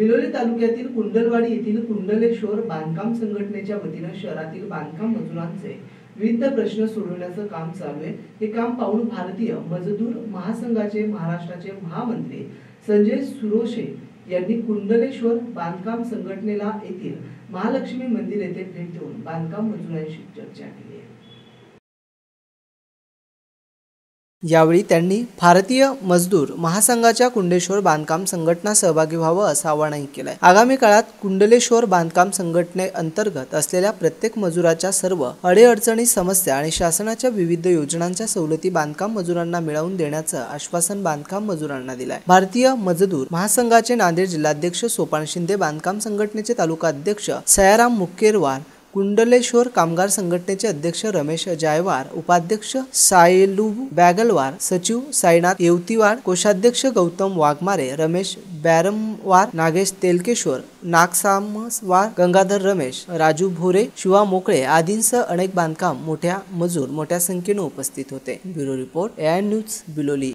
बिलोली तालुक्यातील कुंडलवाडी येथील कुंडलेश्वर बांधकाम संघटनेच्या वतीनं शहरातील बांधकाम मजुरांचे विविध प्रश्न सोडवण्याचं काम चालू आहे. हे काम पाहून भारतीय मजदूर महासंघाचे महाराष्ट्राचे महामंत्री संजय सुरोशे यांनी कुंडलेश्वर बांधकाम संघटनेला येथील महालक्ष्मी मंदिर येथे भेट देऊन बांधकाम मजुरांशी चर्चा केली आहे. यावेळी त्यांनी भारतीय मजदूर महासंघाच्या कुंडेश्वर बांधकाम संघटना सहभागी व्हावं असं आवाहनही केलंय. आगामी काळात कुंडलेश्वर बांधकाम संघटने अंतर्गत असलेल्या प्रत्येक मजुराच्या सर्व अडीअडचणी समस्या आणि शासनाच्या विविध योजनांच्या सवलती बांधकाम मजुरांना मिळवून देण्याचं आश्वासन बांधकाम मजुरांना दिलंय. भारतीय मजदूर महासंघाचे नांदेड जिल्हाध्यक्ष सोपान शिंदे बांधकाम संघटनेचे तालुका अध्यक्ष सयाराम मुक्केरवार कुंडलेश्वर कामगार संघटनेचे अध्यक्ष रमेश जायवार उपाध्यक्ष सायलू बॅगलवार सचिव साईनाथ येवतीवार कोषाध्यक्ष गौतम वाघमारे रमेश बॅरमवार नागेश तेलकेश्वर नागसामवार गंगाधर रमेश राजू भोरे शिवा मोकळे आदींसह अनेक बांधकाम मोठ्या मजूर मोठ्या संख्येने उपस्थित होते. Bureau report AI news Biloli.